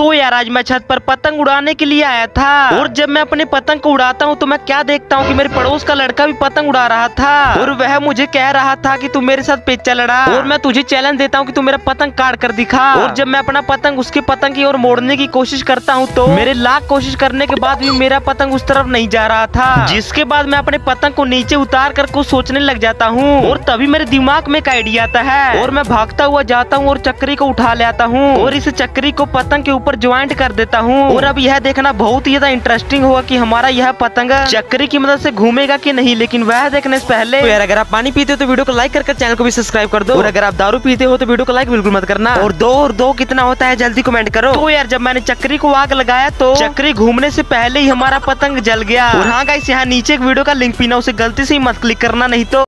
तो यार आज मैं छत पर पतंग उड़ाने के लिए आया था। और जब मैं अपने पतंग को उड़ाता हूँ तो मैं क्या देखता हूँ कि मेरे पड़ोस का लड़का भी पतंग उड़ा रहा था? और वह मुझे कह रहा था कि तू मेरे साथ पेचा लड़ा और मैं तुझे चैलेंज देता हूँ कि तू मेरा पतंग काट कर दिखा। और जब मैं अपना पतंग उसके पतंग की ओर मोड़ने की कोशिश करता हूँ तो मेरे लाख कोशिश करने के बाद भी मेरा पतंग उस तरफ़ नहीं जा रहा था। जिसके बाद मैं अपने पतंग को नीचे उतार कर कुछ सोचने लग जाता हूँ। और तभी मेरे दिमाग में एक आइडिया आता है। और मैं भागता हुआ जाता हूँ और चक्री को उठा ले आता हूँ। और इस चक्री को पतंग के ऊपर ज्वाइंट कर देता हूँ। और अब यह देखना बहुत ही ज़्यादा इंटरेस्टिंग होगा कि हमारा यह पतंग चक्री की मदद से घूमेगा कि नहीं लेकिन वह देखने से पहले तो यार अगर आप पानी पीते हो तो वीडियो को लाइक करके चैनल को भी सब्सक्राइब कर दो। और अगर आप दारू पीते हो तो वीडियो को लाइक बिल्कुल मत करना। और दो और दो कितना होता है जल्दी कमेंट करो। तो यार जब मैंने चक्री को आग लगाया तो चक्री घूमने से पहले ही हमारा पतंग जल गया। और हाँ गाइस यहाँ नीचे एक वीडियो का लिंक पीना उसे गलती से ही मत क्लिक करना नहीं तो